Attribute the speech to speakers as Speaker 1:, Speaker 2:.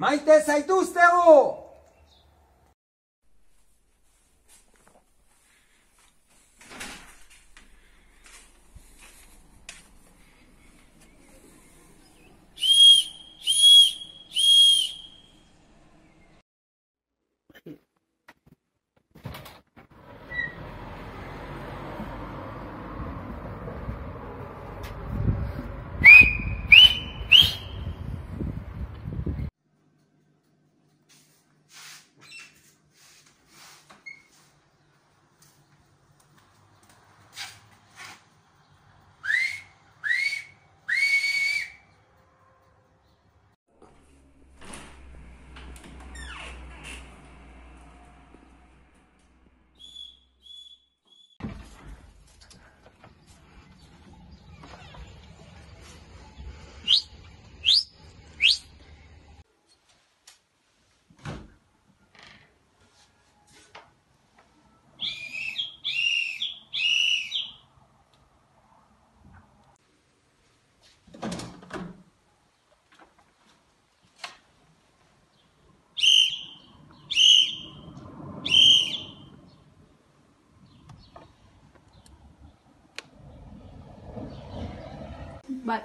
Speaker 1: Maite zaituztegu!
Speaker 2: Bye.